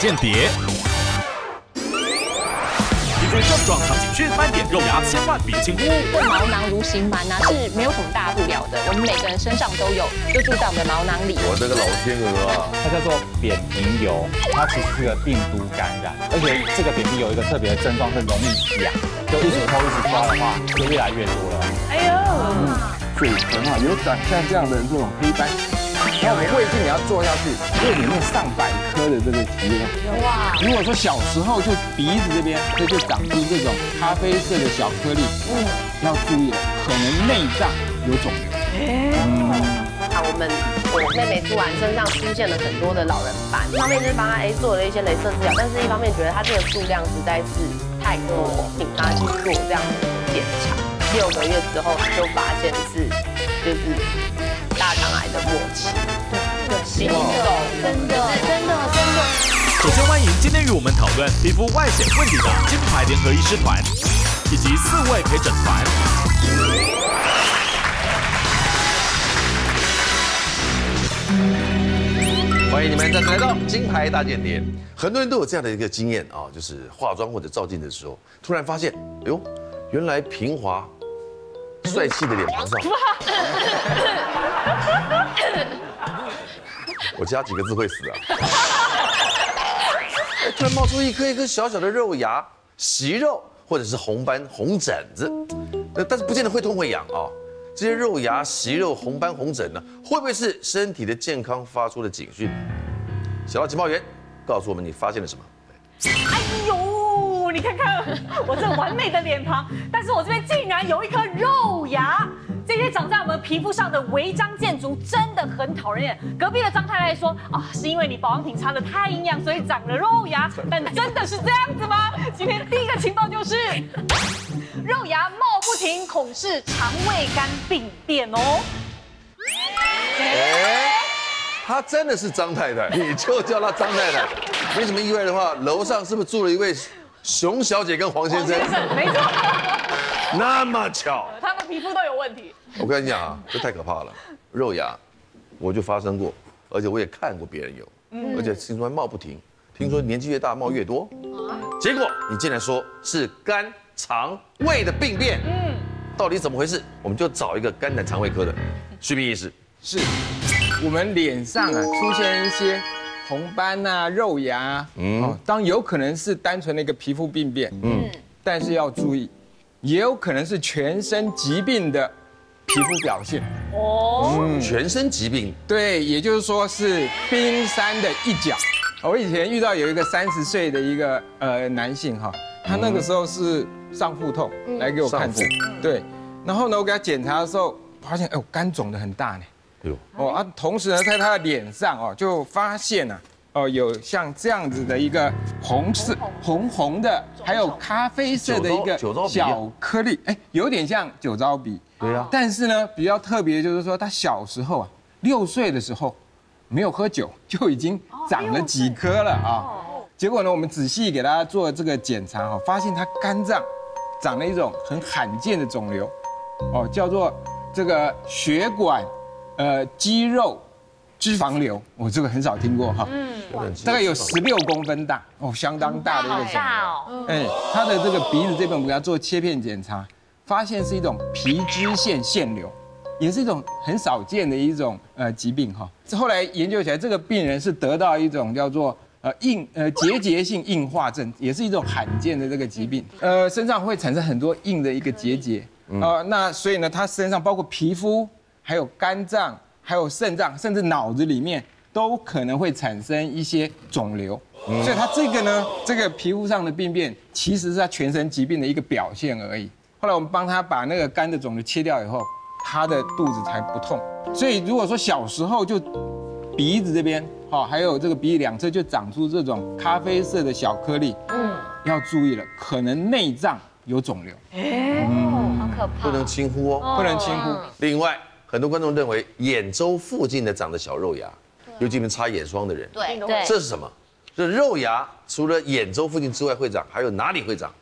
间谍。皮肤症状常警讯，斑点、肉芽，千万别轻忽。对毛囊如形螨啊是没有什么大不了的，我们每个人身上都有，就住在我们的毛囊里。我这个老天鹅啊，它叫做扁平疣，它其实是个病毒感染，而且这个扁平疣一个特别的症状是容易痒，就一直抠一直刮的话，就越来越多了。哎呦，嘴唇啊有长像这样的这种黑斑，然后我们胃镜也要做下去，胃里面上百颗的这个肌肉。哇，如果说小时候就鼻子这边这就长出这种咖啡色的小颗粒，嗯，要注意了，可能内脏有肿瘤。嗯啊，我们我妹妹突然身上出现了很多的老人斑，一方面就是帮她哎做了一些镭射治疗，但是一方面觉得她这个数量实在是太多，请她去做这样的检查。六个月之后就发现是就是大肠癌的末期，对，行走真的真的真的。首先欢迎今天与我们讨论皮肤外显问题的金牌联合医师团，以及四位陪诊团。欢迎你们再次来到金牌大间谍。很多人都有这样的一个经验啊，就是化妆或者照镜的时候，突然发现，哎呦，原来平滑、帅气的脸庞上，我加几个字会死啊！哎突然冒出一颗一颗小小的肉芽、息肉，或者是红斑、红疹子，呃，但是不见得会痛会痒啊。这些肉芽、息肉、红斑、红疹呢，会不会是身体的健康发出的警讯？小道情报员告诉我们，你发现了什么？哎呦，你看看我这完美的脸庞，但是我这边竟然有一颗肉牙。这些长在我们皮肤上的违章建筑真的很讨人厌。隔壁的张太太说啊，是因为你保养品擦的太营养，所以长了肉牙。但真的是这样子吗？今天第一个情报就是，肉牙冒不停，恐是肠胃肝病变哦。哎，她真的是张太太，你就叫他张太太。没什么意外的话，楼上是不是住了一位熊小姐跟黄先生？没错，那么巧，他们皮肤都有问题。我跟你讲啊，这太可怕了。肉芽，我就发生过，而且我也看过别人有，嗯而且听说还冒不停，听说年纪越大冒越多。结果你竟然说是肝肠胃的病变，嗯，到底怎么回事？我们就找一个肝胆肠胃科的徐明医师。是，我们脸上啊出现一些红斑啊、肉芽啊，嗯，当有可能是单纯的一个皮肤病变，嗯，但是要注意，也有可能是全身疾病的皮肤表现。哦。全身疾病，对，也就是说是冰山的一角。我以前遇到有一个三十岁的一个呃男性哈，他那个时候是上腹痛来给我看诊，对，然后呢我给他检查的时候发现，哎呦肝肿的很大呢。哦啊，同时呢，在他的脸上哦，就发现呢、哦，有像这样子的一个红色、红红的，还有咖啡色的一个小颗粒，哎，有点像酒糟鼻。对啊但是呢，比较特别就是说，他小时候啊，六岁的时候没有喝酒，就已经长了几颗了啊。结果呢，我们仔细给他做这个检查哈，发现他肝脏长了一种很罕见的肿瘤，哦，叫做这个血管呃肌肉脂肪瘤，我这个很少听过哈，嗯大概有十六公分大，哦，相当大的一个肿瘤。大哦，哎，他的这个鼻子这边我们给他做切片检查，发现是一种皮脂腺腺瘤，也是一种很少见的一种呃疾病哈。后来研究起来，这个病人是得到一种叫做呃硬呃结节性硬化症，也是一种罕见的这个疾病。呃，身上会产生很多硬的一个结节，呃，那所以呢，他身上包括皮肤、还有肝脏、还有肾脏，甚至脑子里面都可能会产生一些肿瘤。所以他这个呢，这个皮肤上的病变，其实是他全身疾病的一个表现而已。后来我们帮他把那个肝的肿瘤切掉以后，他的肚子才不痛。所以如果说小时候就鼻子这边，好，还有这个鼻翼两侧就长出这种咖啡色的小颗粒，嗯，要注意了，可能内脏有肿瘤，好可怕。不能轻忽哦。不能轻忽。另外，很多观众认为眼周附近的长的小肉芽，尤其你们擦眼霜的人，对对，这是什么？这肉芽除了眼周附近之外会长，还有哪里会长？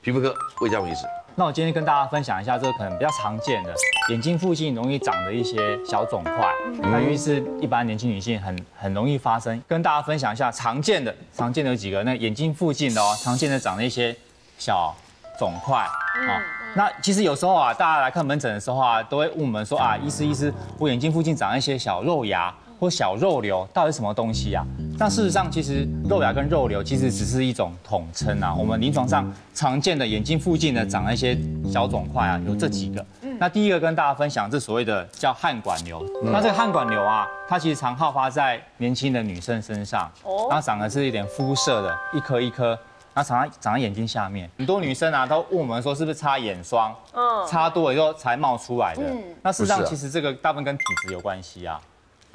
皮肤科魏佳伟医师，那我今天跟大家分享一下这个可能比较常见的眼睛附近容易长的一些小肿块，那因为是一般年轻女性很很容易发生，跟大家分享一下常见的常见的有几个，那眼睛附近的哦，常见的长的一些小肿块哦。那其实有时候啊，大家来看门诊的时候啊，都会问我们说啊，医师医师，我眼睛附近长一些小肉芽或小肉瘤，到底什么东西啊？那事实上，其实肉芽跟肉瘤其实只是一种统称啊。我们临床上常见的眼睛附近的长了一些小肿块啊，有这几个。那第一个跟大家分享，这所谓的叫汗管瘤。那这个汗管瘤啊，它其实常好发在年轻的女生身上，它长的是一点肤色的，一颗一颗。然后长在长在眼睛下面，很多女生啊都问我们说是不是擦眼霜，嗯，擦多了以后才冒出来的。那事实上其实这个大部分跟体质有关系啊，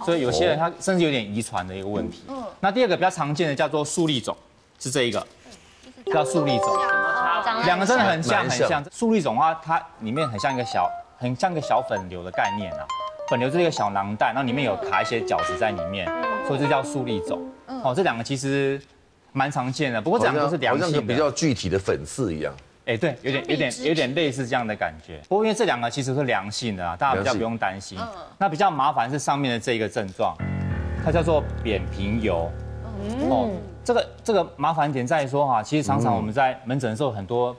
所以有些人他甚至有点遗传的一个问题。嗯，那第二个比较常见的叫做粟粒肿，是这一个，叫粟粒肿。两个真的很像很像。粟粒肿的话，它里面很像一个小，很像一个小粉瘤的概念啊。粉瘤是一个小囊袋，然后里面有卡一些角质在里面，所以这叫粟粒肿。哦，这两个其实。蛮常见的，不过这两个都是良性的，比较具体的粉刺一样。哎，对，有点有点有点类似这样的感觉。不过因为这两个其实是良性的啊，大家比较不用担心。那比较麻烦是上面的这一个症状，它叫做扁平疣。哦，这个这个麻烦点在于说哈，其实常常我们在门诊的时候，很多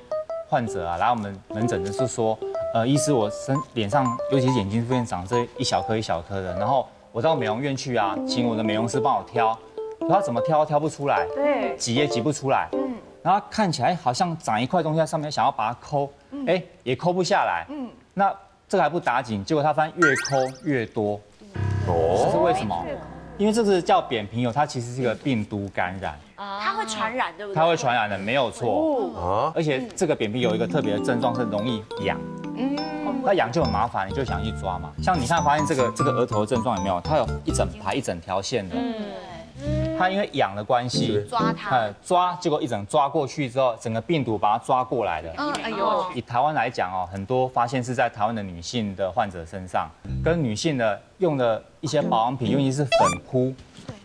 患者啊来我们门诊的是说，呃，医师我身脸上尤其是眼睛附近长这一小颗一小颗的，然后我到美容院去啊，请我的美容师帮我挑。他怎么挑挑不出来，对，挤也挤不出来，嗯，然后看起来好像长一块东西在上面，想要把它抠，哎，也抠不下来，嗯，那这个还不打紧，结果他发现越抠越多，哦，这是为什么？因为这是叫扁平疣，它其实是一个病毒感染，它会传染，对不对？它会传染的，没有错，啊，而且这个扁平有一个特别的症状是容易痒，嗯，那痒就很麻烦，你就想去抓嘛，像你看发现这个这个额头的症状有没有？它有一整排一整条线的，嗯。它因为痒的关系，抓它，抓，结果一整抓过去之后，整个病毒把它抓过来的。嗯，哎呦，以台湾来讲哦，很多发现是在台湾的女性的患者身上，跟女性的用的一些保养品，尤其是粉扑，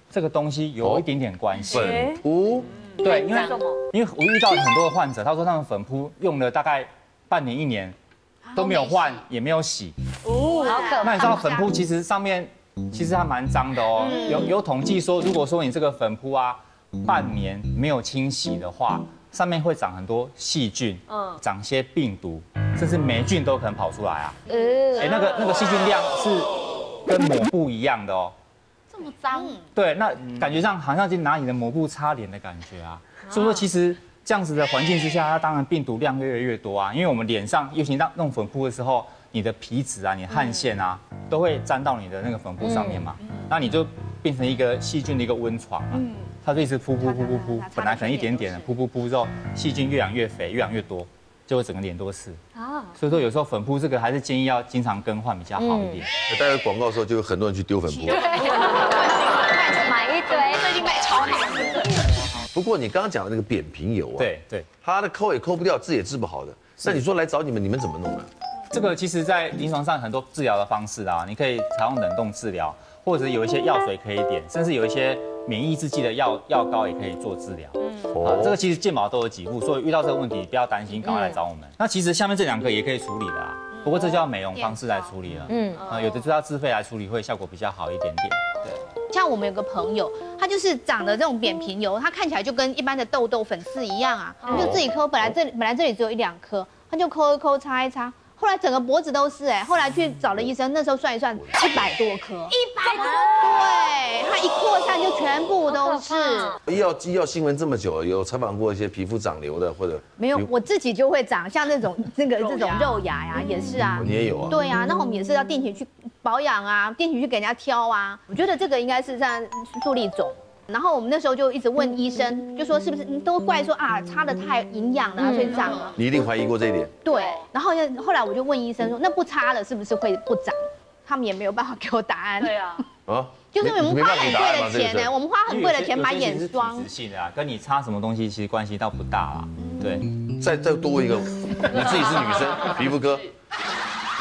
这个东西有一点点关系。粉扑，对，因为因为我遇到很多的患者，他说他们粉扑用了大概半年一年都没有换，也没有洗。哦，好可怕。那你知道粉扑其实上面？其实还蛮脏的哦，有有统计说，如果说你这个粉扑啊，半年没有清洗的话，上面会长很多细菌，嗯，长些病毒，甚至霉菌都可能跑出来啊。呃，哎，那个那个细菌量是跟抹布一样的哦。这么脏？对，那感觉上好像就拿你的抹布擦脸的感觉啊。所以说，其实这样子的环境之下，它当然病毒量越来越多啊。因为我们脸上，尤其当弄粉扑的时候。你的皮脂啊，你汗腺啊，都会沾到你的那个粉扑上面嘛，那你就变成一个细菌的一个温床啊，它就一直扑扑扑扑扑，本来可能一点点的扑扑扑之后，细菌越养越肥，越养越多，就会整个脸都是啊。所以说有时候粉扑这个还是建议要经常更换比较好一点。待会广告的时候就有很多人去丢粉扑，买一堆，最近卖超好。不过你刚刚讲的那个扁平疣啊，对对，它的抠也抠不掉，治也治不好的。那你说来找你们，你们怎么弄呢？这个其实，在临床上很多治疗的方式啊，你可以采用冷冻治疗，或者有一些药水可以点，甚至有一些免疫制剂的药药膏也可以做治疗。嗯，啊，这个其实健保都有给付，所以遇到这个问题不要担心，赶快来找我们。那其实下面这两个也可以处理的啊，不过这就要美容方式来处理了。嗯，啊，有的就要自费来处理，会效果比较好一点点。对，像我们有个朋友，他就是长的这种扁平疣，他看起来就跟一般的痘痘粉刺一样啊，就自己抠，本来这本来这里只有一两颗，他就抠一抠，擦一擦。后来整个脖子都是哎，后来去找了医生，那时候算一算，一百多颗，一百多，对，它一扩散就全部都是。医药医药新闻这么久，有采访过一些皮肤长瘤的或者没有？我自己就会长，像那种 那个这种肉芽呀，也是啊。你也有啊？对啊，那我们也是要定期去保养啊，定期去给人家挑啊。我觉得这个应该是像助力肿。然后我们那时候就一直问医生，就说是不是都怪说啊擦的太营养了，所以长了。你一定怀疑过这一点。对，然后后来我就问医生说，那不擦了是不是会不长？他们也没有办法给我答案。对啊。啊。就是我们花很贵的钱呢，我们花很贵的钱买眼霜。体质性的啊，跟你擦什么东西其实关系倒不大啦。对。再再多一个，你自己是女生，皮肤科。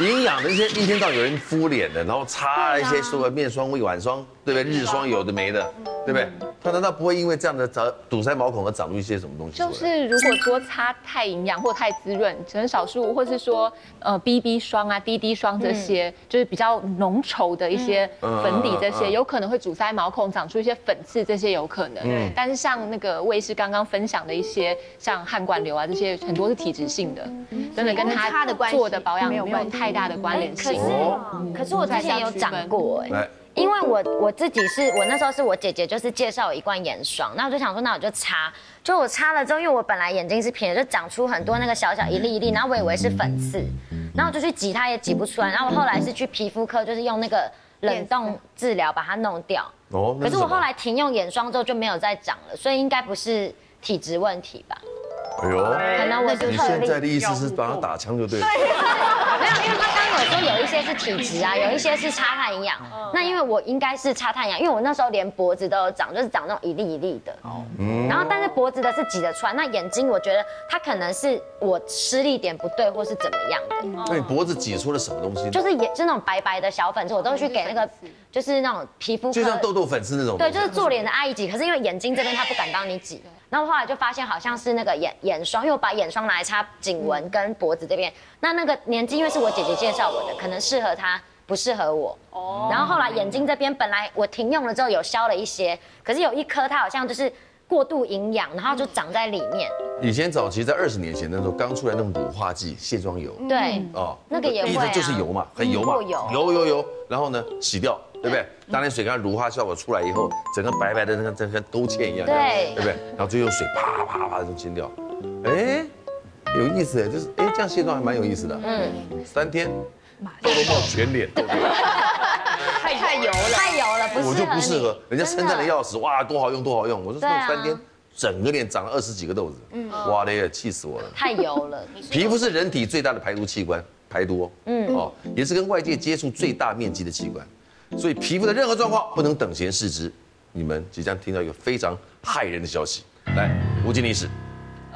营养的一些一天到有人敷脸的，然后擦一些所谓面霜、晚霜，对不对？日霜有的没的，对不对？它难道不会因为这样的长堵塞毛孔而长出一些什么东西？就是如果说擦太营养或太滋润，可能少数或是说呃 BB 霜啊、滴滴霜这些，就是比较浓稠的一些粉底这些，嗯有可能会阻塞毛孔，长出一些粉刺，这些有可能。嗯但是像那个魏医师刚刚分享的一些，像汗管瘤啊这些，很多是体质性的，真的跟他的关系做的保养没有没有太大的关联可性。是可是我之前有长过哎。来，因为我我自己是我那时候是我姐姐就是介绍我一罐眼霜，那我就想说那我就擦，就我擦了之后，因为我本来眼睛是平的，就长出很多那个小小一粒一粒，然后我以为是粉刺，然后我就去挤它也挤不出来，然后我后来是去皮肤科，就是用那个冷冻治疗把它弄掉。哦，那可是我后来停用眼霜之后就没有再长了，所以应该不是体质问题吧？哎呦，可能我是你。现在的意思是把他打枪就对了。没有，因为他刚刚有说有一些是体质啊，有一些是擦碳营养。那因为我应该是擦碳营养，因为我那时候连脖子都有长，就是长那种一粒一粒的。哦然后但是脖子的是挤得出来，那眼睛我觉得它可能是我吃力点不对，或是怎么样的，那你脖子挤出了什么东西？就是眼就那种白白的小粉刺，我都会去给那个就是那种皮肤就像痘痘粉刺那种。对，就是做脸的阿姨挤，可是因为眼睛这边她不敢帮你挤，然后后来就发现好像是那个眼眼霜，因为我把眼霜拿来擦颈纹跟脖子这边，那那个年纪因为是我姐姐介绍我的，可能适合她，不适合我。哦。然后后来眼睛这边本来我停用了之后有消了一些，可是有一颗它好像就是过度营养，然后就长在里面。以前早期在二十年前那时候刚出来那种乳化剂卸妆油对，哦，那个也会一个就是油嘛，很油嘛，过油油油油，然后呢洗掉，对不对？当然水跟它乳化效果出来以后，整个白白的那个跟跟勾芡一样，对。对不对？然后就用水啪啪啪就清掉，哎，有意思哎，就是哎这样卸妆还蛮有意思的，嗯，三天。痘痘冒全脸。太 太油了。太油了，不适合我就不适合，人家称赞的要死，哇，多好用多好用，我说对啊。用三天，整个脸长了二十几个痘子，嗯。哇嘞，气死我了。太油了。皮肤是人体最大的排毒器官，排毒哦，嗯，哦，也是跟外界接触最大面积的器官，所以皮肤的任何状况不能等闲视之。你们即将听到一个非常骇人的消息，来，吴经理史，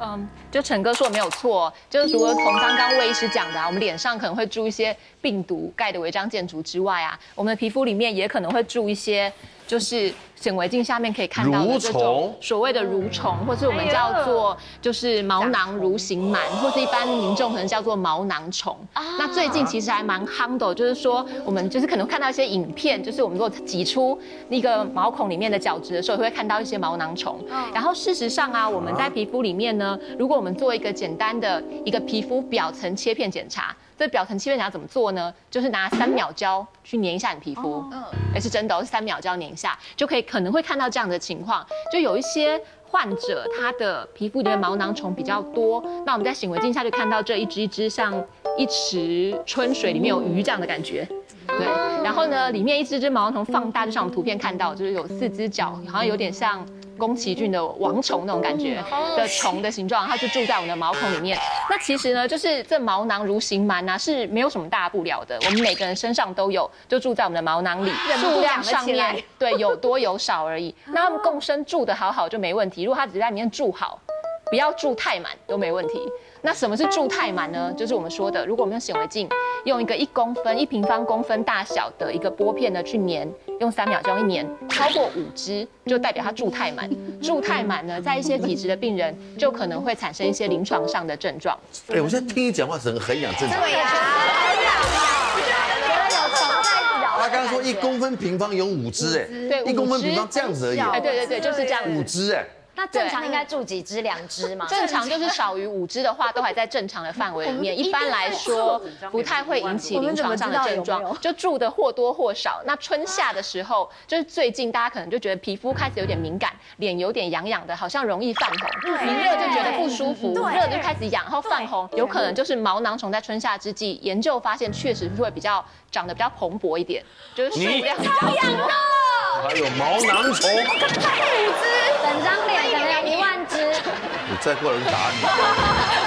嗯，就陈哥说的没有错，就是除了从刚刚魏医师讲的啊，我们脸上可能会注一些病毒盖的违章建筑之外啊，我们的皮肤里面也可能会注一些，就是显微镜下面可以看到的这蠕虫种所谓的蠕虫，或是我们叫做就是毛囊蠕形螨，或是一般民众可能叫做毛囊虫。那最近其实还蛮夯的哦，就是说我们就是可能看到一些影片，就是我们如果挤出那个毛孔里面的角质的时候，会看到一些毛囊虫。然后事实上啊，我们在皮肤里面呢，如果我们做一个简单的一个皮肤表层切片检查，这表层切片检查怎么做呢？就是拿三秒胶去粘一下你皮肤，嗯哎是真的、哦，是三秒胶粘一下就可以，可能会看到这样的情况，就有一些。患者他的皮肤里面毛囊虫比较多，那我们在显微镜下就看到这一只一只像一池春水里面有鱼这样的感觉。对，然后呢，里面一只只毛囊虫放大，就像我们图片看到，就是有四只脚，好像有点像宫崎骏的王虫那种感觉的虫的形状，它就住在我们的毛孔里面。那其实呢，就是这毛囊蠕形螨啊，是没有什么大不了的，我们每个人身上都有，就住在我们的毛囊里，数量上面对有多有少而已。那它们共生住的好好就没问题，如果它只是在里面住好，不要住太满都没问题。那什么是柱太满呢？就是我们说的，如果我们用显微镜用一个一公分、一平方公分大小的一个玻片呢去粘，用三秒钟一粘，超过五支就代表它柱太满。柱太满呢，在一些体质的病人就可能会产生一些临床上的症状。哎，我现在听你讲话整个很痒，正常。对呀，他刚刚说一公分平方有五只，哎，对一公分平方这样子而已，哎，对对对，就是这样五子。只，哎，那正常应该住几只？两只吗？正常就是少于五只的话，都还在正常的范围里面。一般来说，不太会引起临床上的症状，就住的或多或少。那春夏的时候，就是最近大家可能就觉得皮肤开始有点敏感，脸有点痒痒的，好像容易泛红。你热就觉得不舒服，热就开始痒，然后泛红，有可能就是毛囊虫在春夏之际，研究发现确实是会比较长得比较蓬勃一点，就是数量比较多。还有毛囊虫，整张脸可能有一万只。你再过来我就打你，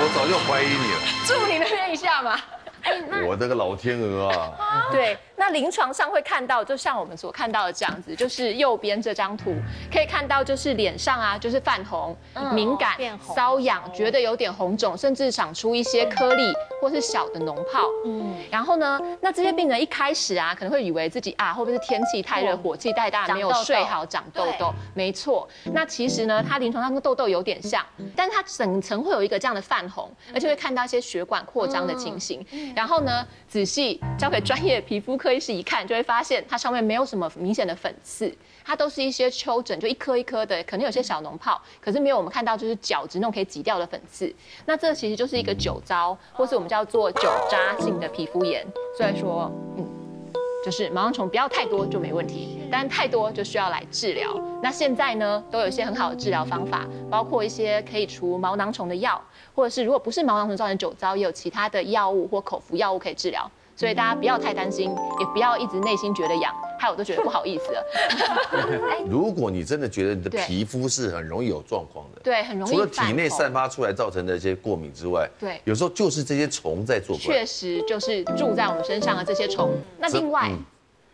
我早就怀疑你了。住你那边一下嘛。哎，我的个老天鹅啊！对，那临床上会看到，就像我们所看到的这样子，就是右边这张图可以看到，就是脸上啊，就是泛红、敏感瘙痒，觉得有点红肿，甚至长出一些颗粒或是小的脓泡。嗯，然后呢，那这些病人一开始啊，可能会以为自己啊，会不会是天气太热、火气太大，没有睡好长痘痘？没错，那其实呢，它临床上跟痘痘有点像，但是它整层会有一个这样的泛红，而且会看到一些血管扩张的情形。然后呢，仔细交给专业皮肤科医师一看，就会发现它上面没有什么明显的粉刺，它都是一些丘疹，就一颗一颗的，可能有些小脓泡，可是没有我们看到就是角质那种可以挤掉的粉刺。那这其实就是一个酒糟，或是我们叫做酒渣性的皮肤炎。所以说，嗯。就是毛囊虫不要太多就没问题，但太多就需要来治疗。那现在呢，都有一些很好的治疗方法，包括一些可以除毛囊虫的药，或者是如果不是毛囊虫造成酒糟，也有其他的药物或口服药物可以治疗。所以大家不要太担心，也不要一直内心觉得痒，害我都觉得不好意思了。如果你真的觉得你的皮肤是很容易有状况的，对，很容易除了体内散发出来造成的一些过敏之外，对有时候就是这些虫在作怪确。实就是住在我们身上的这些虫。那另外，嗯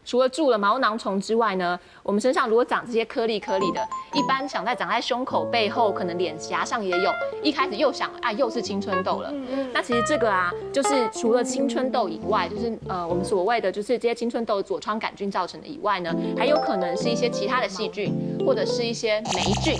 除了住了毛囊虫之外呢，我们身上如果长这些颗粒颗粒的，一般想在长在胸口背后，可能脸颊上也有。一开始又想啊，又是青春痘了。嗯嗯那其实这个啊，就是除了青春痘以外，就是呃我们所谓的就是这些青春痘痤疮杆菌造成的以外呢，还有可能是一些其他的细菌，或者是一些霉菌。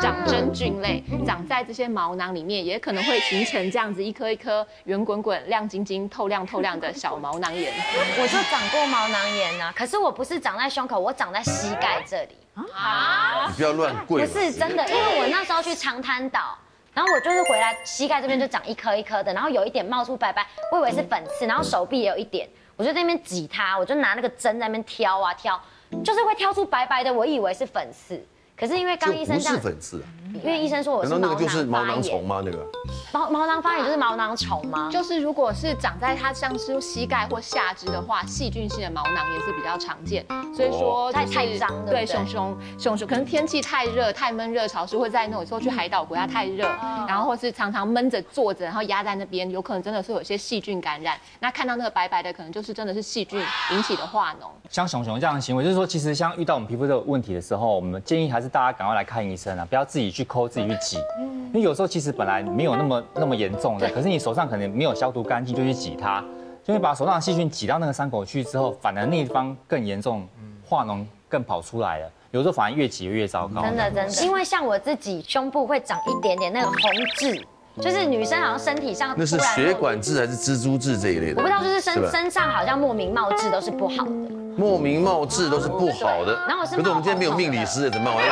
长真菌类长在这些毛囊里面，也可能会形成这样子一颗一颗圆滚滚、亮晶晶、透亮透亮的小毛囊炎。我就长过毛囊炎啊，可是我不是长在胸口，我长在膝盖这里。你不要乱跪。不是真的，因为我那时候去长滩岛，然后我就是回来膝盖这边就长一颗一颗的，然后有一点冒出白白，我以为是粉刺，然后手臂也有一点，我就在那边挤它，我就拿那个针在那边挑啊挑，就是会挑出白白的，我以为是粉刺，可是因为刚医生这样，是粉刺啊，因为医生说我难道那是毛个就是毛囊虫吗？那个毛毛囊发炎就是毛囊虫吗？就是如果是长在它像是膝盖或下肢的话，细菌性的毛囊也是比较常见。所以说就是太太脏对不对对熊熊熊熊，可能天气太热、太闷热潮湿，会在那种有时候去海岛国家太热，然后或是常常闷着坐着，然后压在那边，有可能真的是有一些细菌感染。那看到那个白白的，可能就是真的是细菌引起的化脓。像熊熊这样的行为，就是说，其实像遇到我们皮肤这个问题的时候，我们建议还是大家赶快来看医生啊，不要自己去抠、自己去挤，因为有时候其实本来没有那么那么严重的，可是你手上可能没有消毒干净就去挤它，就会把手上的细菌挤到那个伤口去之后，反而那一方更严重，化脓更跑出来了，有时候反而越挤越糟糕。真的真的，因为像我自己胸部会长一点点那个红痣，就是女生好像身体上那是血管痣还是蜘蛛痣这一类的？我不知道，就是是身身上好像莫名冒痣都是不好的。莫名冒痣都是不好的。然后我是可是我们今天没有命理师，怎么办？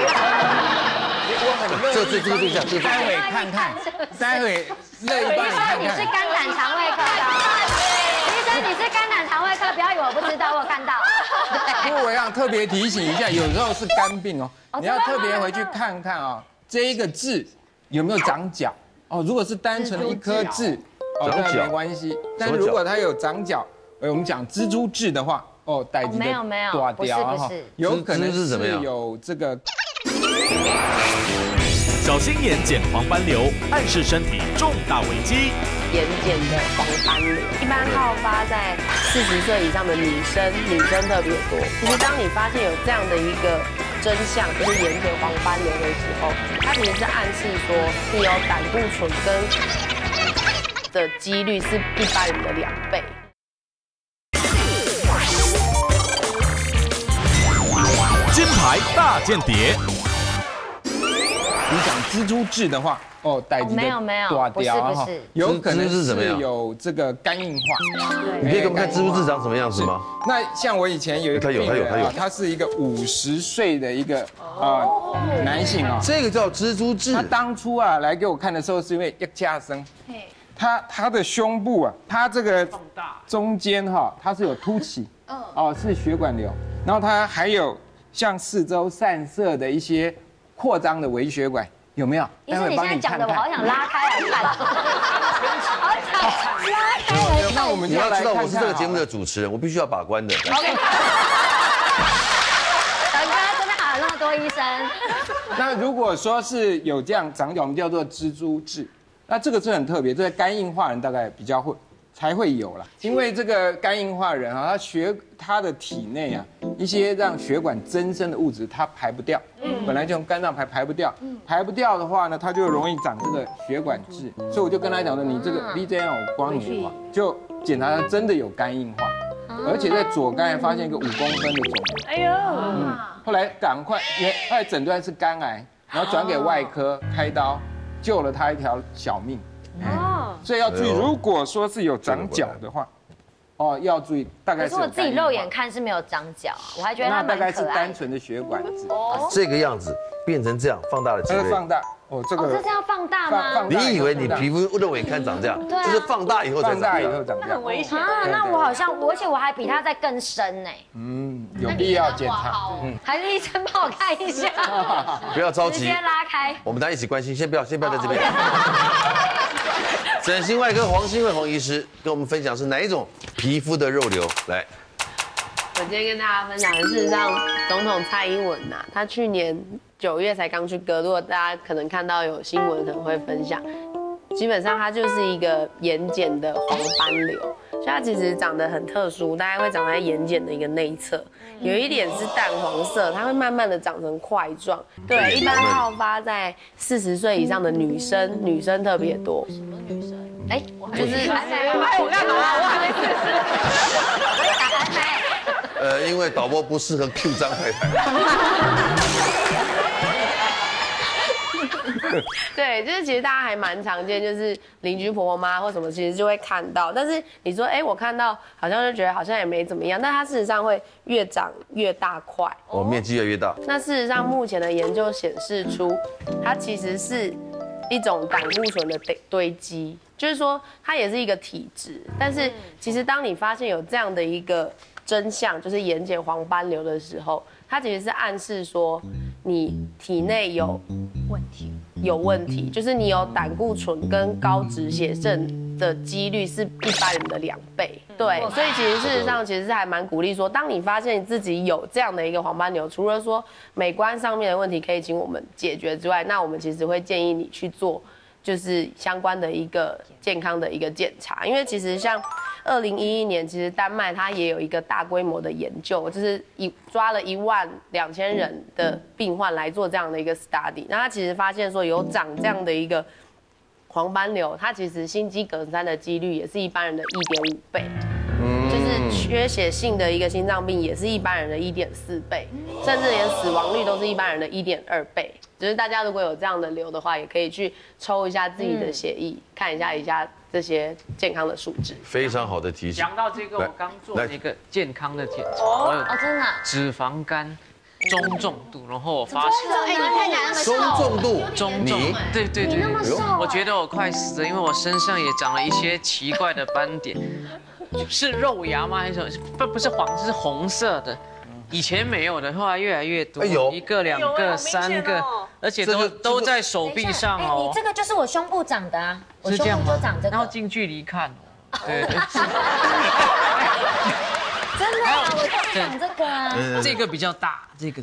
这这这个对象，这个对象待会看看，待会热一医帮你看生，你是。肝胆肠胃科的哦。医生，你是肝胆肠胃科，不要以为我不知道，我有看到。不过我要特别提醒一下，有时候是肝病哦，哦你要特别回去看看啊，这一个痣有没有长角哦。如果是单纯的一颗痣，哦，那没关系。但是如果它有长角，哎，我们讲蜘蛛痣的话，哦，带没有没有断掉哈不是不是，有可能是怎么样有这个小心眼睑黄斑瘤，暗示身体重大危机。眼睑的黄斑瘤，一般好发在四十岁以上的女生，女生特别多。其实当你发现有这样的一个真相，就是眼睑黄斑瘤的时候，它其实是暗示说你有胆固醇跟的几率是一般人的两倍。金牌大间谍，你讲蜘蛛痣的话，哦，带没有没有不是不是，有可能蜘蛛是怎么样？有这个肝硬化。你可以给我们看蜘蛛痣长什么样子吗？那像我以前有一个他有病人他有他有，啊他是一个五十岁的一个啊男性啊，这个叫蜘蛛痣他。当初啊来给我看的时候是因为一加生，他他的胸部啊，他这个中间哈，它是有凸起，哦是血管瘤，然后他还有向四周散射的一些扩张的微血管，有没有？医生，你现在讲的我好想拉开来看，好想拉开来看。那我们你要知道我是这个节目的主持人，我必须要把关的。陈哥这边还有那么多医生，那如果说是有这样长角，我们叫做蜘蛛痣。那这个是很特别，这个肝硬化人大概比较会才会有啦。因为这个肝硬化人啊，他血他的体内啊一些让血管增生的物质，它排不掉，本来就从肝脏排排不掉，排不掉的话呢，它就容易长这个血管痣。所以我就跟他讲说，你这个 VJ 让我光你的话，就检查他真的有肝硬化，而且在左肝还发现一个五公分的肿瘤。哎呦，后来赶快，也后来诊断是肝癌，然后转给外科开刀，救了他一条小命。哦，所以要注意，如果说是有长角的话，哦，要注意，大概是可是我自己肉眼看是没有长角啊，我还觉得它那大概是。单纯的血管子，哦，这个样子变成这样，放大了几倍。放大。哦，这哦，个这是要放大吗放放？大你以为你皮肤肉眼看长这样，这是放大以后才放大以长这样。后长这样，危险。啊，那我好像，而且我还比它再更深呢，嗯，有必要检查。嗯，还是医生帮我看一下，不要着急直接，拉开。我们大家一起关心，先不要，先不要在这边。整形外科黄新惠黄医师跟我们分享是哪一种皮肤的肉瘤？来，我今天跟大家分享的是让总统蔡英文呐、他去年九月才刚去割，如果大家可能看到有新闻可能会分享，基本上它就是一个眼睑的黄斑瘤，所以它其实长得很特殊，大概会长在眼睑的一个内侧，有一点是淡黄色，它会慢慢的长成块状。对，一般好发在四十岁以上的女生，女生特别多。哎，就是哎，我干嘛？我还没试试。呃，因为导播不适合 Q 张太太。对，就是其实大家还蛮常见，就是邻居婆婆妈或什么，其实就会看到。但是你说，哎、我看到好像就觉得好像也没怎么样，但它事实上会越长越大块。哦，面积越来越大。那事实上，目前的研究显示出，它其实是一种胆固醇的堆堆积，就是说它也是一个体质。但是其实当你发现有这样的一个真相，就是眼睑黄斑瘤的时候，它其实是暗示说你体内有问题，有问题，就是你有胆固醇跟高脂血症的几率是一般人的两倍。对，所以其实事实上其实是还蛮鼓励说，当你发现你自己有这样的一个黄斑瘤，除了说美观上面的问题可以请我们解决之外，那我们其实会建议你去做。就是相关的一个健康的一个检查，因为其实像二零一一年，其实丹麦它也有一个大规模的研究，就是一抓了一万两千人的病患来做这样的一个 study，那他其实发现说有长这样的一个黄斑瘤，它其实心肌梗塞的几率也是一般人的一点五倍。就是缺血性的一个心脏病，也是一般人的一点四倍，甚至连死亡率都是一般人的一点二倍。就是大家如果有这样的瘤的话，也可以去抽一下自己的血液，看一下一下这些健康的数值。非常好的提醒。讲到这个，我刚做来了一个健康的检查，哦，真的啊，脂肪肝中重度，然后我发现哎，你看起来那么中，重度，中重你，对对对，我觉得我快死了，因为我身上也长了一些奇怪的斑点，是肉芽吗？还是什么？不不是黄，是红色的。以前没有的，后来越来越多，有一个、两个、三个哦，而且都都在手臂上哎，哦你。这个就是我胸部长的啊，我胸是这样吗部就长这？然后，近距离看哦，对，真的啊，我就是长这个啊。这个比较大，这个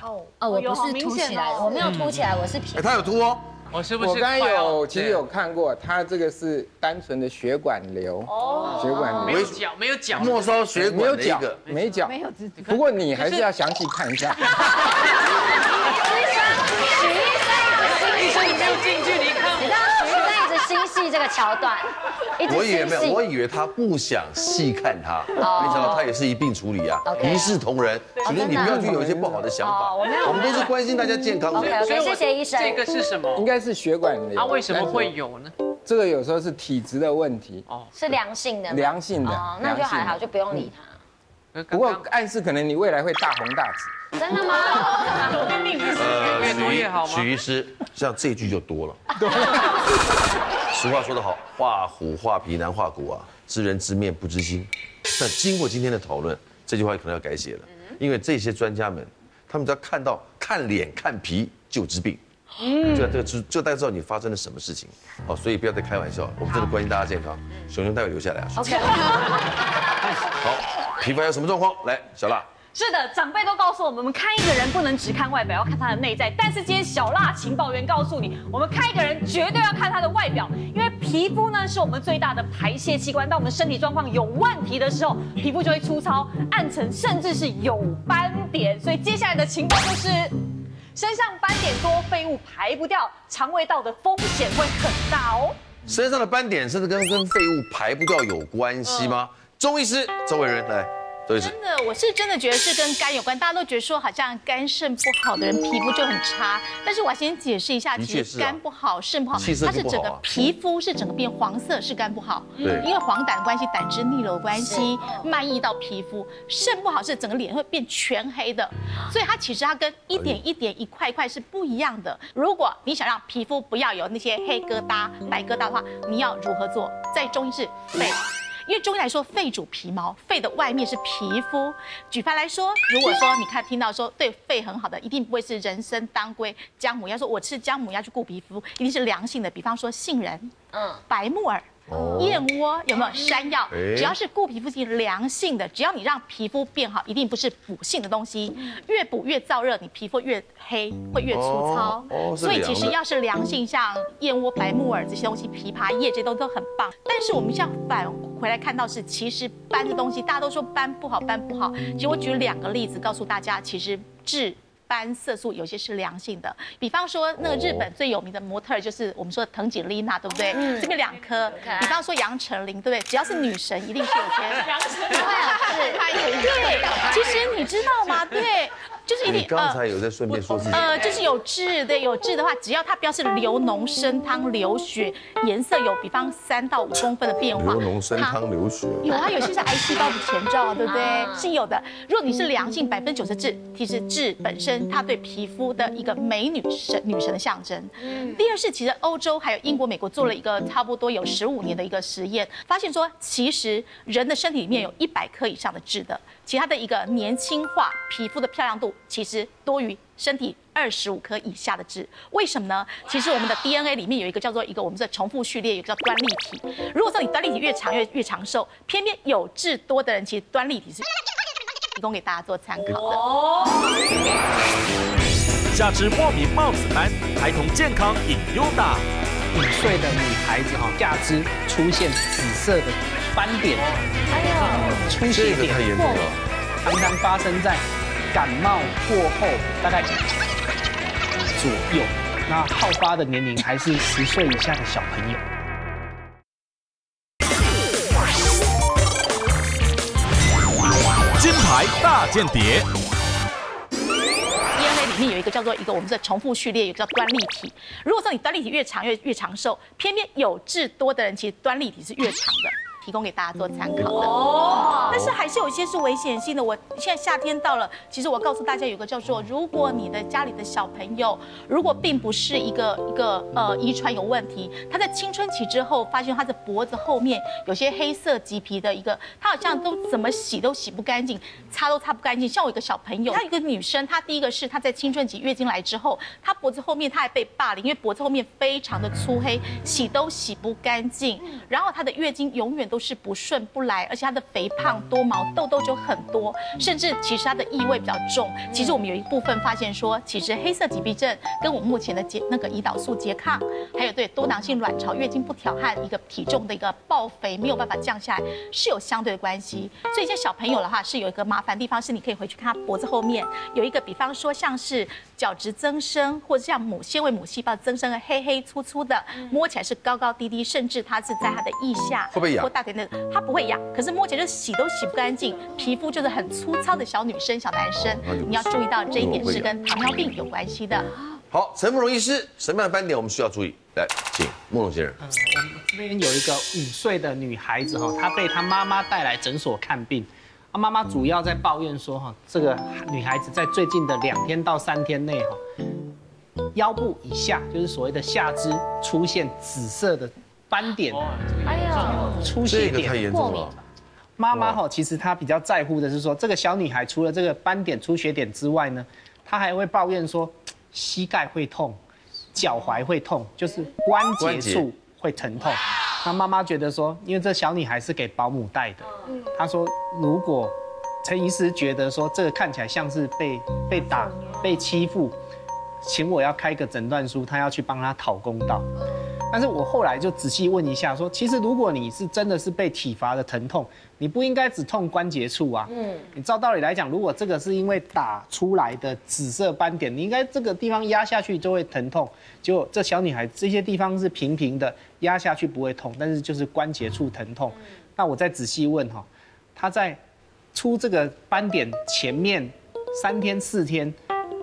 哦，我不是凸起来的，我没有凸起来，我是平哎，。他有凸哦，我是不是我刚有其实有看过，它这个是单纯的血管瘤，哦。血管瘤。没有，脚，没有脚，没收血没有角管的一个，，没脚，没有不过你还是要详细看一下。医生医生，医生你没有近距离看你知道徐医生一直心系这个桥段，一直我以为没有，我。以为他不想细看他，哦没想到他也是一并处理啊，一视同仁。请问你不要去有一些不好的想法哦我们都是关心大家健康 OK 的。OK，谢谢医生。这个是什么应？该是血管瘤。啊，为什么会有呢？这个有时候是体质的问题哦，是良性的吗，良性的哦，那就还好，就不用理他。不过暗示可能你未来会大红大紫。真的吗？呃越多越好吗许医师，像这句就多了。俗话说得好，画虎画皮难画骨啊，知人知面不知心。但经过今天的讨论，这句话可能要改写了，因为这些专家们，他们只要看到看脸看皮就治病。就这个就就大家知道你发生了什么事情，好，所以不要再开玩笑了，我们真的关心大家健康。熊熊待会留下来啊。OK，好，皮肤还有什么状况？来，小辣，是的，长辈都告诉我们，我们看一个人不能只看外表，要看他的内在。但是今天小辣情报员告诉你，我们看一个人绝对要看他的外表，因为皮肤呢是我们最大的排泄器官。当我们身体状况有问题的时候，皮肤就会粗糙、暗沉，甚至是有斑点。所以接下来的情报就是，身上斑点多，废物排不掉，肠胃道的风险会很大哦。身上的斑点甚至跟跟废物排不掉有关系吗？中医师周伟仁来，真的，我是真的觉得是跟肝有关。大家都觉得说好像肝肾不好的人皮肤就很差，但是我要先解释一下，其实肝不好、肾不好，它是整个皮肤是整个变黄色，是肝不好。对因为黄疸的关系、胆汁逆流的关系，漫溢到皮肤。肾不好是整个脸会变全黑的，所以它其实它跟一点一点、一块一块是不一样的。如果你想让皮肤不要有那些黑疙瘩、白疙瘩的话，你要如何做？在中医是肺。因为中医来说，肺主皮毛，肺的外面是皮肤。举凡来说，如果说你看听到说对肺很好的，一定不会是人参、当归、姜母鸭。说我吃姜母鸭去顾皮肤，一定是良性的，比方说杏仁、嗯，白木耳。燕窝有没有山药？哎只要是顾皮肤是良性的，只要你让皮肤变好，一定不是补性的东西。越补越燥热，你皮肤越黑，会越粗糙所以其实要是良性，像燕窝、白木耳这些东西，枇杷叶这些东西都很棒。但是我们现在反回来看到是，其实斑的东西，大家都说斑不好，斑不好。其实我举两个例子告诉大家，其实治。斑色素有些是良性的，比方说那个日本最有名的模特就是我们说的藤井丽娜，对不对？这边两颗。比方说杨丞琳，对不对？只要是女神，一定是有些。杨丞琳是对，其实你知道吗？对，就是一你定刚才有在顺便说自己，呃，就是有痣对，有痣的话，只要它不要是流脓、生汤、流血，颜色有比方三到五公分的变化，流脓生它汤流血。有啊，有些是癌细胞的前兆啊，对不对？是有的。如果你是良性百分之九十痣，其实痣本身它对皮肤的一个美女神女神的象征。第二是，其实欧洲还有英国、美国做了一个差不多有十五年的一个实验，发现说，其实人的身体里面有一百颗以上的痣的，其他的一个年轻化皮肤的漂亮度其实多于身体二十五颗以下的痣。为什么呢？其实我们的 DNA 里面有一个叫做一个我们的重复序列，有一个叫端粒体。如果说你端粒体越长越越长寿，偏偏有痣多的人，其实端粒体是 提供给大家做参考的。下肢莫名帽子斑，孩童健康隐忧大。五岁的女孩子哈，下肢出现紫色的斑点，还有，出这血点个太严重了。常常发生在感冒过后大概左右，那好发的年龄还是十岁以下的小朋友。金牌大间谍，DNA 里面有一个叫做一个我们的重复序列，有个叫端粒体。如果说你端粒体越长越越长寿，偏偏有痣多的人，其实端粒体是越长的。提供给大家做参考的。哦，但是还是有一些是危险性的。我现在夏天到了，其实我告诉大家有个叫做，如果你的家里的小朋友如果并不是一个一个呃遗传有问题，他在青春期之后发现他的脖子后面有些黑色棘皮的一个，他好像都怎么洗都洗不干净，擦都擦不干净。像我一个小朋友，她一个女生，她第一个是她在青春期月经来之后，她脖子后面她还被霸凌，因为脖子后面非常的粗黑，洗都洗不干净，然后她的月经永远都是不顺不来，而且她的肥胖多毛痘痘就很多，甚至其实她的异味比较重。其实我们有一部分发现说，其实黑色棘皮症跟我们目前的结那个胰岛素拮抗，还有对多囊性卵巢、月经不调和一个体重的一个暴肥没有办法降下来，是有相对的关系。所以一些小朋友的话是有一个麻烦地方，是你可以回去看他脖子后面有一个，比方说像是角质增生，或者像母纤维母细胞增生的黑黑粗粗的，摸起来是高高低低，甚至它是在它的腋下会不会痒或大腿内，它不会痒，可是摸起来就洗都洗不干净，皮肤就是很粗糙的小女生、小男生，你要注意到这一点是跟糖尿病有关系的。好，陈慕容医师，什么样的斑点我们需要注意？来，请慕容先生。嗯，我这边有一个五岁的女孩子哈，她被她妈妈带来诊所看病，啊，妈妈主要在抱怨说哈，这个女孩子在最近的两天到三天内哈，腰部以下就是所谓的下肢出现紫色的斑点，哎呀，出血这个太点。严重了。妈妈哈，其实她比较在乎的是说，这个小女孩除了这个斑点出血点之外呢，她还会抱怨说膝盖会痛，脚踝会痛，就是关节处会疼痛。那妈妈觉得说，因为这小女孩是给保姆带的，她说如果陈医师觉得说这个看起来像是被被打、被欺负，请我要开个诊断书，她要去帮她讨公道。但是我后来就仔细问一下，说其实如果你是真的是被体罚的疼痛，你不应该只痛关节处啊。嗯，你照道理来讲，如果这个是因为打出来的紫色斑点，你应该这个地方压下去就会疼痛。结果这小女孩这些地方是平平的，压下去不会痛，但是就是关节处疼痛。那我再仔细问哈，她在出这个斑点前面三天四天，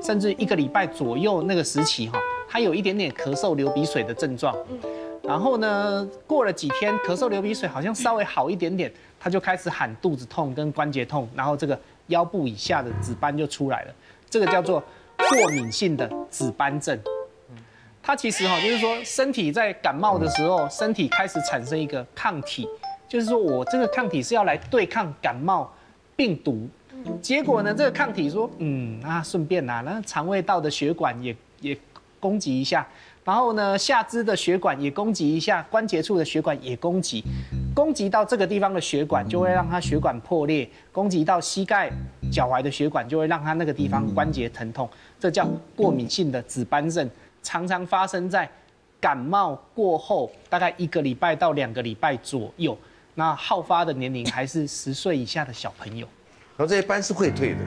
甚至一个礼拜左右那个时期哈。他有一点点咳嗽、流鼻水的症状，嗯然后呢，过了几天，咳嗽、流鼻水好像稍微好一点点，他就开始喊肚子痛跟关节痛，然后这个腰部以下的紫斑就出来了，这个叫做过敏性的紫斑症。它其实哈，就是说身体在感冒的时候，身体开始产生一个抗体，就是说我这个抗体是要来对抗感冒病毒，结果呢，这个抗体说，嗯，啊顺便啊，那肠胃道的血管也也。攻击一下，然后呢，下肢的血管也攻击一下，关节处的血管也攻击，攻击到这个地方的血管就会让它血管破裂，攻击到膝盖、脚踝的血管就会让它那个地方关节疼痛，这叫过敏性的紫斑症，常常发生在感冒过后大概一个礼拜到两个礼拜左右，那好发的年龄还是十岁以下的小朋友，然后这些斑是会退的，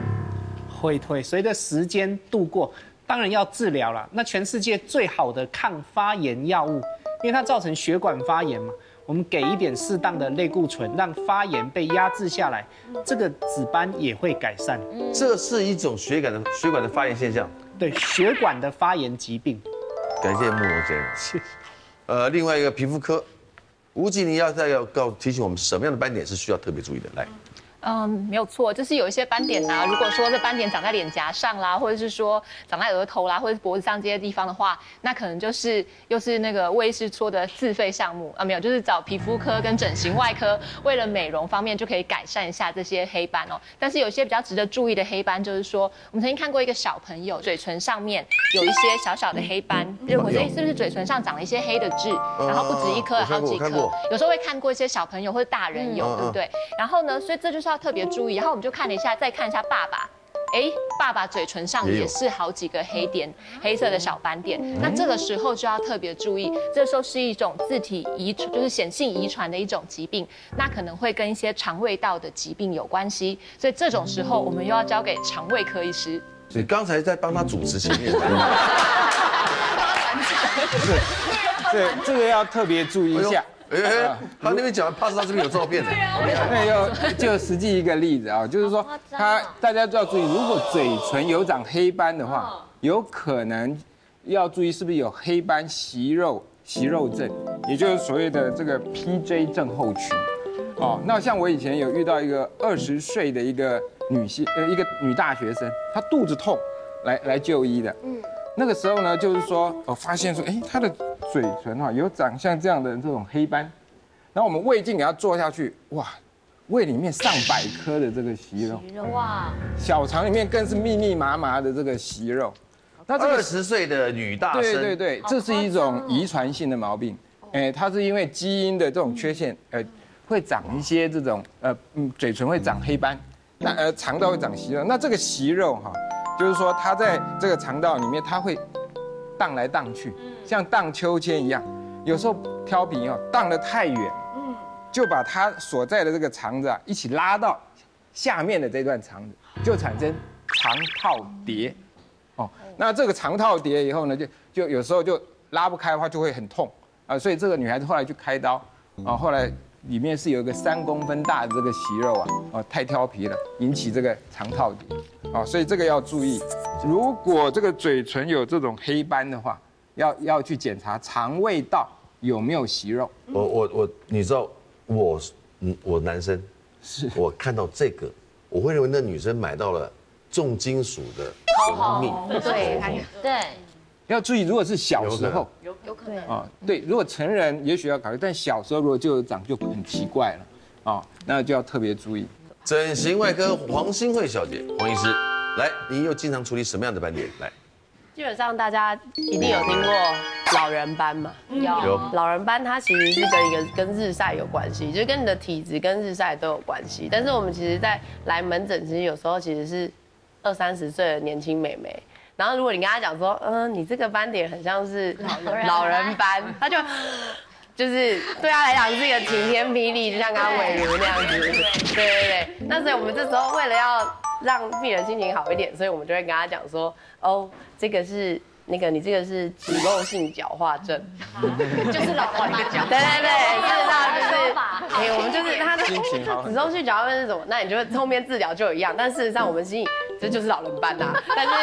会退，随着时间度过。当然要治疗了。那全世界最好的抗发炎药物，因为它造成血管发炎嘛，我们给一点适当的类固醇，让发炎被压制下来，这个紫斑也会改善。这是一种血管的血管的发炎现象。对，血管的发炎疾病。感谢慕容先生。呃，另外一个皮肤科，吴吉你要再要告提醒我们什么样的斑点是需要特别注意的？来。嗯，没有错，就是有一些斑点呐。如果说这斑点长在脸颊上啦，或者是说长在额头啦，或者是脖子上这些地方的话，那可能就是又是那个魏医师说的自费项目啊，没有，就是找皮肤科跟整形外科，为了美容方面就可以改善一下这些黑斑哦。但是有些比较值得注意的黑斑，就是说我们曾经看过一个小朋友嘴唇上面有一些小小的黑斑，认为是不是嘴唇上长了一些黑的痣，然后不止一颗，好几颗，有时候会看过一些小朋友或者大人有，对不对？然后呢，所以这就是。要特别注意，然后我们就看了一下，再看一下爸爸，哎，爸爸嘴唇上也是好几个黑点，黑色的小斑点。那这个时候就要特别注意，这时候是一种自体遗传，就是显性遗传的一种疾病，那可能会跟一些肠胃道的疾病有关系。所以这种时候，我们又要交给肠胃科医师。所以刚才在帮他主持前面。是，对，这个要特别注意一下。哎，他那边讲，怕是他这边有照片的。那就就实际一个例子啊，就是说他大家都要注意，如果嘴唇有长黑斑的话，有可能要注意是不是有黑斑息肉息肉症，也就是所谓的这个 PJ 症候群。哦，那像我以前有遇到一个二十岁的一个女性，呃，一个女大学生，她肚子痛来来就医的。嗯。那个时候呢，就是说，我发现说，哎，她的嘴唇哈有长像这样的这种黑斑，然后我们胃镜给他做下去，哇，胃里面上百颗的这个息肉，哇，小肠里面更是密密麻麻的这个息肉。那二十岁的女大生，对对对，这是一种遗传性的毛病，哎，它是因为基因的这种缺陷，呃，会长一些这种呃嗯嘴唇会长黑斑，那呃肠道会长息肉，那这个息肉哈。就是说，它在这个肠道里面，它会荡来荡去，像荡秋千一样。有时候挑皮哦，荡得太远，就把它所在的这个肠子啊一起拉到下面的这段肠子，就产生肠套叠。哦，那这个肠套叠以后呢，就就有时候就拉不开的话，就会很痛啊。所以这个女孩子后来就开刀啊，后来里面是有一个三公分大的这个息肉啊，哦，太调皮了，引起这个肠套叠。啊，所以这个要注意，如果这个嘴唇有这种黑斑的话，要要去检查肠胃道有没有息肉。我我我，你知道我嗯我男生，是我看到这个，我会认为那女生买到了重金属的蜂蜜，对对，要注意，如果是小时候有有可能啊，对，如果成人也许要考虑，但小时候如果就长就很奇怪了啊，那就要特别注意。整形外科黄新慧小姐，黄医师，来，你又经常处理什么样的斑点？来，基本上大家一定有听过老人斑嘛？有老人斑它其实是跟一个跟日晒有关系，就是跟你的体质跟日晒都有关系。但是我们其实，在来门诊，其实有时候其实是二三十岁的年轻美眉。然后如果你跟他讲说，嗯，你这个斑点很像是老人 斑，他就就是对他来讲是一个晴天霹雳，就像刚刚伟如那样子。对对对。那所以我们这时候为了要让病人心情好一点，所以我们就会跟他讲说，哦，这个是那个你这个是脂漏性角化症，就是老人斑。对对对，事实上就是，哎，我们就是他的 脂漏性角化症是什么？那你就会后面治疗就一样，但事实上我们心里这就是老人斑呐。但是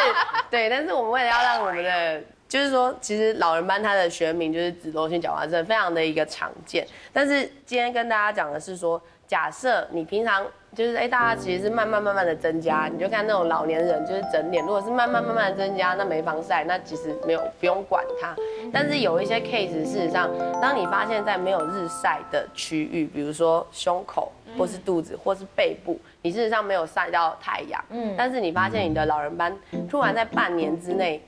对，但是我们为了要让我们的。就是说，其实老人斑它的学名就是脂漏性角化症，非常的一个常见。但是今天跟大家讲的是说，假设你平常就是哎，大家其实是慢慢慢慢的增加，你就看那种老年人就是整脸，如果是慢慢慢慢的增加，那没防晒，那其实没有不用管它。但是有一些 case，事实上，当你发现在没有日晒的区域，比如说胸口或是肚子或是背部，你事实上没有晒到太阳，嗯，但是你发现你的老人斑突然在半年之内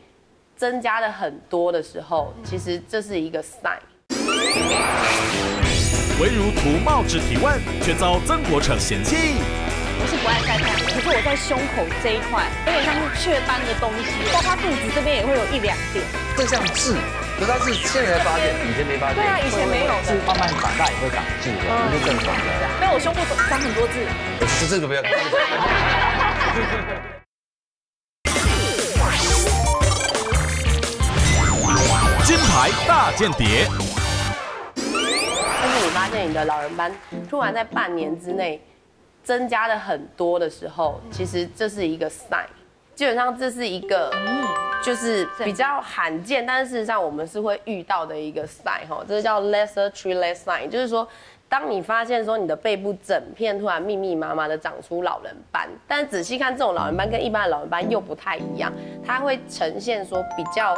增加了很多的时候，其实这是一个 sign。唯如图貌之提问，却遭曾国成嫌弃。我是不爱晒太阳，可是我在胸口这一块有点像是雀斑的东西，包括肚子这边也会有一两点。这像痣，可是他是现在才发现，以前没发现。对啊，以前没有的。慢慢长大也会长痣的，这是正常的。没有，我胸部长很多痣。这这个不要看。金牌大间谍，发现你的老人班突然在半年之内增加了很多的时候，其实这是一个 sign。基本上这是一个，就是比较罕见，但是事实上我们是会遇到的一个 sign 哈，这叫 lesser tree less sign，就是说，当你发现说你的背部整片突然密密麻麻的长出老人斑，但仔细看这种老人斑跟一般的老人斑又不太一样，它会呈现说比较。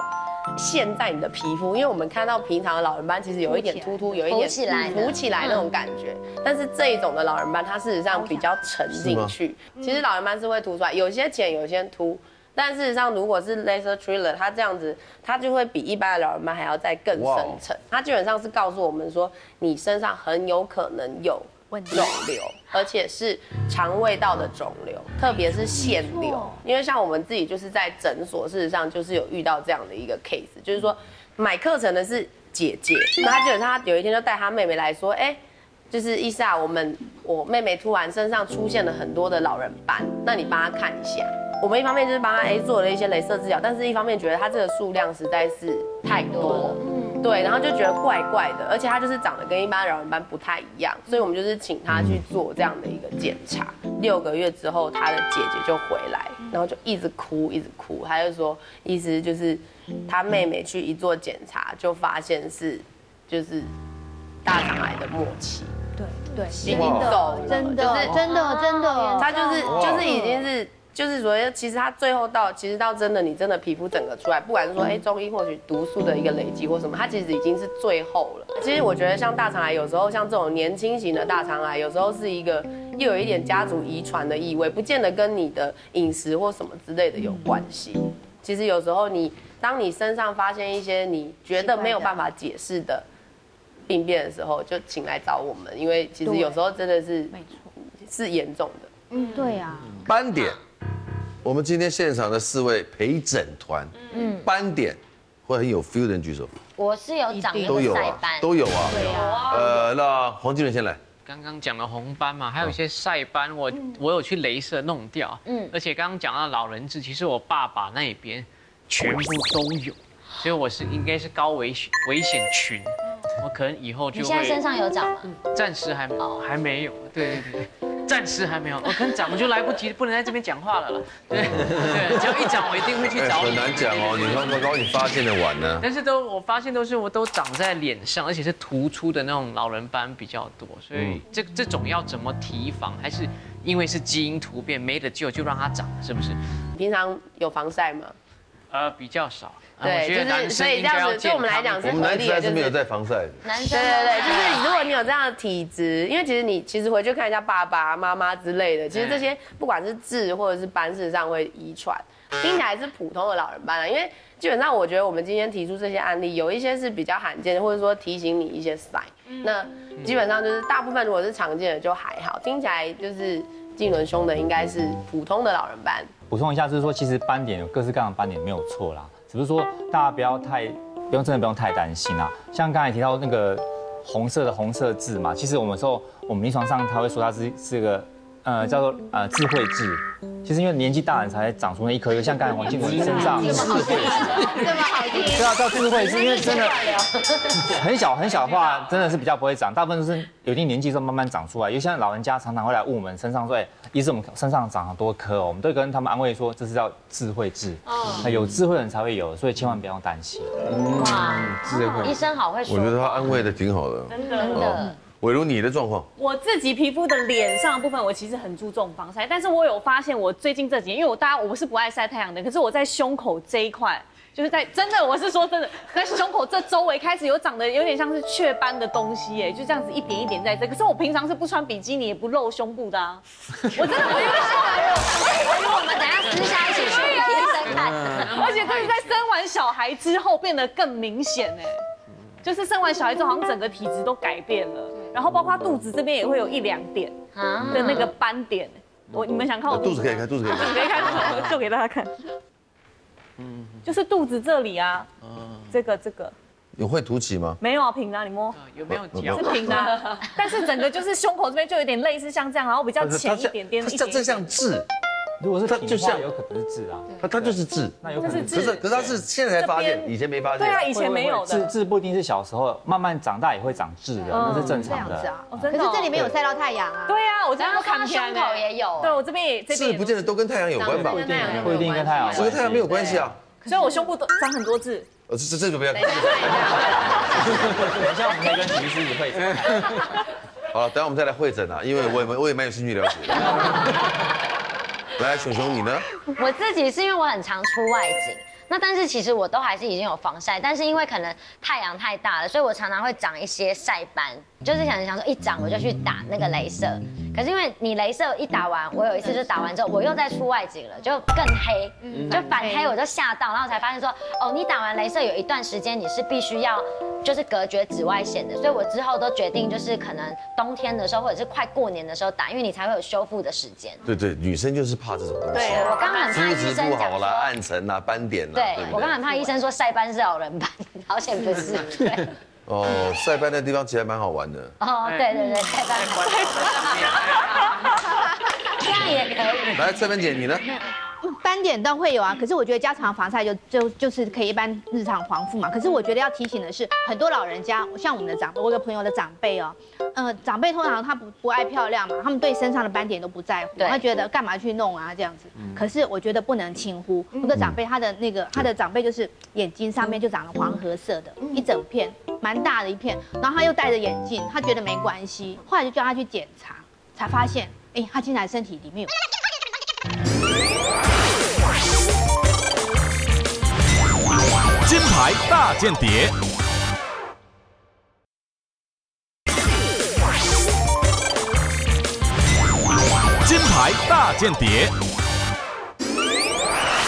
陷在你的皮肤，因为我们看到平常的老人斑其实有一点突突，有一点浮起来浮起来那种感觉，但是这一种的老人斑，它事实上比较沉进去。其实老人斑是会凸出来，有些浅，有些凸。但事实上，如果是 laser trailer，它这样子，它就会比一般的老人斑还要再更深层。它基本上是告诉我们说，你身上很有可能有肿瘤，而且是肠胃道的肿瘤，特别是腺瘤。因为像我们自己就是在诊所，事实上就是有遇到这样的一个 case，就是说买课程的是姐姐，那她基本上她有一天就带她妹妹来说，哎。就是伊莎，我们我妹妹突然身上出现了很多的老人斑，那你帮她看一下。我们一方面就是帮她哎做了一些镭射治疗，但是一方面觉得她这个数量实在是太多了，对，然后就觉得怪怪的，而且她就是长得跟一般老人斑不太一样，所以我们就是请她去做这样的一个检查。六个月之后，她的姐姐就回来，然后就一直哭，一直哭，她就说意思就是她妹妹去一做检查，就发现是就是大肠癌的末期。对对，已经走了，真的就是真的真的，他就是就是已经是就是说，其实他最后到其实到真的你真的皮肤整个出来，不管是说哎中医或许毒素的一个累积或什么，它其实已经是最后了。其实我觉得像大肠癌，有时候像这种年轻型的大肠癌，有时候是一个又有一点家族遗传的意味，不见得跟你的饮食或什么之类的有关系。其实有时候你当你身上发现一些你觉得没有办法解释的。病变的时候就请来找我们，因为其实有时候真的是没错，是严重的。嗯，对啊，斑点，我们今天现场的四位陪诊团，嗯，斑点会很有 feel 的人举手，我是有长那都有啊都有啊。对啊，呃，那黄金仁先来，刚刚讲了红斑嘛，还有一些晒斑，我我有去镭射弄掉。嗯。嗯，而且刚刚讲到老人痣，其实我爸爸那一边全部都有，所以我是应该是高危险危险群，我可能以后就你现在身上有长吗？暂时还还没有，对对对对。暂时还没有，我可能长就来不及，不能在这边讲话了了。对 对，只要一长，我一定会去找你。难讲哦，你刚刚刚你发现的晚呢。但是都我发现都是我都长在脸上，而且是突出的那种老人斑比较多，所嗯以这这种要怎么提防？还是因为是基因突变没得救，就让它长，是不是？你平常有防晒吗？呃，比较少。啊对就是所以这样子对我们来讲我们男生还是没有在防晒的。男生对对对，就是如果你有这样的体质，因为其实你其实回去看一下爸爸妈妈之类的，其实这些不管是痣或者是斑，事实上会遗传。听起来是普通的老人斑啊，因为基本上我觉得我们今天提出这些案例，有一些是比较罕见的，或者说提醒你一些 sign。那基本上就是大部分如果是常见的就还好，听起来就是静伦兄的应该是普通的老人斑。补充一下，就是说其实斑点有各式各样的斑点没有错啦，只是说大家不要太不用真的不用太担心啦。像刚才提到那个红色的红色痣嘛，其实我们说我们临床上他会说它是是个呃叫做呃智慧痣，其实因为年纪大了才长出那一颗一颗，像刚才黄静文身上这么好听，这么好听。对啊，叫智慧痣因为真的 很小很小的话，真的是比较不会长，大部分都是有一定年纪之后慢慢长出来。有些老人家常常会来问我们身上说，哎，医生我们身上长很多颗哦，我们都跟他们安慰说这是叫智慧痣，那有智慧的人才会有，所以千万不要担心。哇，智慧医生好会说，我觉得他安慰的挺好的。真的。伟如你的状况，我自己皮肤的脸上的部分，我其实很注重防晒，但是我有发现，我最近这几年，因为我大家我不是不爱晒太阳的，可是我在胸口这一块，就是在真的，我是说真的，在胸口这周围开始有长得有点像是雀斑的东西，哎，就这样子一点一点在这。可是我平常是不穿比基尼也不露胸部的啊，我真的我有点吓人。我们等下私下一起去医生看。而且这是在生完小孩之后变得更明显哎，就是生完小孩之后好像整个体质都改变了。然后包括肚子这边也会有一两点的那个斑点，我你们想看我肚子可以看，肚子可以看，可以看，就给大家看，嗯，就是肚子这里啊，这个这个有会凸起吗？没有啊，平的，你摸有没有角？是平的，但是整个就是胸口这边就有点类似像这样，然后比较浅一点点，这这像痣。如果是它就像有可能是痣啊，它它就是痣，那有可能可是可是它是现在才发现，以前没发现。对啊，以前没有的。痣痣不一定是小时候，慢慢长大也会长痣的，那是正常的。这样子啊，可是这里面有晒到太阳啊。对啊，我这边看胸口也有。对，我这边也这边。痣不见得都跟太阳有关吧？不一定，不一定跟太阳。这跟太阳没有关系啊。所以我胸部都长很多痣。呃，这 这个不要。等一下，等一下，我们可以跟徐师傅会诊。好了，等下我们再来会诊啊，因为我也我也蛮有兴趣了解的。来，熊熊你呢？我自己是因为我很常出外景，那但是其实我都还是已经有防晒，但是因为可能太阳太大了，所以我常常会长一些晒斑，就是想想说一长我就去打那个镭射，可是因为你镭射一打完，我有一次就打完之后我又在出外景了，就更黑，就反黑，我就吓到，然后才发现说，哦，你打完镭射有一段时间你是必须要。就是隔绝紫外线的，所以我之后都决定，就是可能冬天的时候或者是快过年的时候打，因为你才会有修复的时间。对对，女生就是怕这种东西。对，我刚刚很怕医生讲好了，暗沉啊，斑点啊。对，我刚刚很怕医生说塞班是老人班，好险不是。对。哦，塞班的地方其实蛮好玩的。哦，对对对，塞班。这样也可以。来，翠芬姐，你呢？斑点倒会有啊，可是我觉得加强防晒就就就是可以一般日常防护嘛。可是我觉得要提醒的是，很多老人家，像我们的长，我有个朋友的长辈哦，呃，长辈通常他不不爱漂亮嘛，他们对身上的斑点都不在乎，他觉得干嘛去弄啊这样子。可是我觉得不能轻忽，我的长辈他的那个他的长辈就是眼睛上面就长了黄褐色的一整片，蛮大的一片，然后他又戴着眼镜，他觉得没关系，后来就叫他去检查，才发现，哎，他竟然身体里面有。金牌大间谍，金牌大间谍。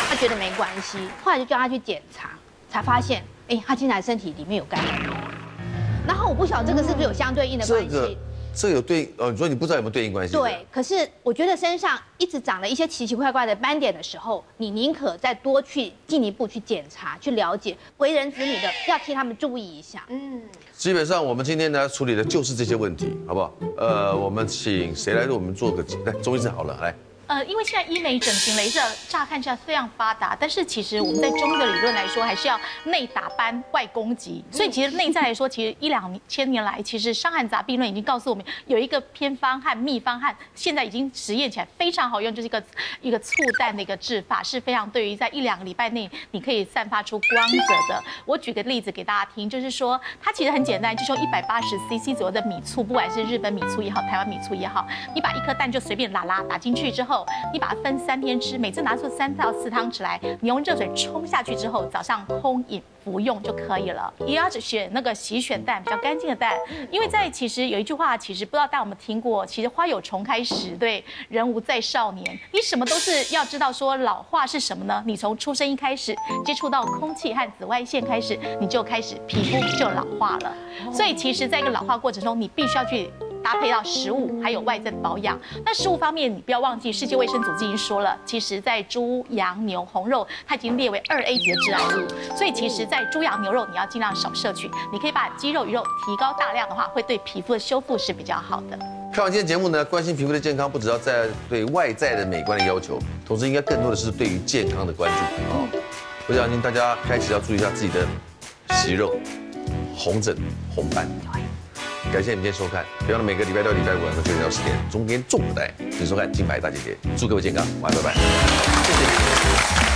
他觉得没关系，后来就叫他去检查，才发现，哎，他竟然身体里面有肝癌。然后我不晓得这个是不是有相对应的关系。这有对呃，你说你不知道有没有对应关系？对，可是我觉得身上一直长了一些奇奇怪怪的斑点的时候，你宁可再多去进一步去检查、去了解，为人子女的要替他们注意一下。嗯，基本上我们今天呢处理的就是这些问题，好不好？呃，我们请谁来为我们做个来？中医生好了，来。呃，因为现在医美整形镭射乍看起来非常发达，但是其实我们在中医的理论来说，还是要内打斑外攻击。所以其实内在来说，其实一两千年来，其实伤寒杂病论已经告诉我们，有一个偏方和秘方和现在已经实验起来非常好用，就是一个一个醋蛋的一个治法，是非常对于在一两个礼拜内你可以散发出光泽的。我举个例子给大家听，就是说它其实很简单，就是用一百八十 CC 左右的米醋，不管是日本米醋也好，台湾米醋也好，你把一颗蛋就随便拉拉打进去之后。你把它分三天吃，每次拿出三到四汤匙来，你用热水冲下去之后，早上烘饮。服用就可以了，也要选那个洗选蛋，比较干净的蛋。因为在其实有一句话，其实不知道大家有没有听过，其实花有重开始，对，人无再少年。你什么都是要知道，说老化是什么呢？你从出生一开始接触到空气和紫外线开始，你就开始皮肤就老化了。所以其实，在一个老化过程中，你必须要去。搭配到食物，还有外在的保养。那食物方面，你不要忘记，世界卫生组织已经说了，其实，在猪、羊、牛、红肉，它已经列为二 A 级的致癌物。所以，其实，在猪、羊、牛肉，你要尽量少摄取。你可以把鸡肉、鱼肉提高大量的话，会对皮肤的修复是比较好的。看完今天节目呢，关心皮肤的健康，不只要在对外在的美观的要求，同时应该更多的是对于健康的关注啊！我相信大家开始要注意一下自己的息肉、红疹、红斑。感谢你们今天收看，别忘了每个礼拜六、礼拜五晚上九点到十点，中间重不带，请收看金牌大姐姐，祝各位健康，晚安，拜拜，谢谢。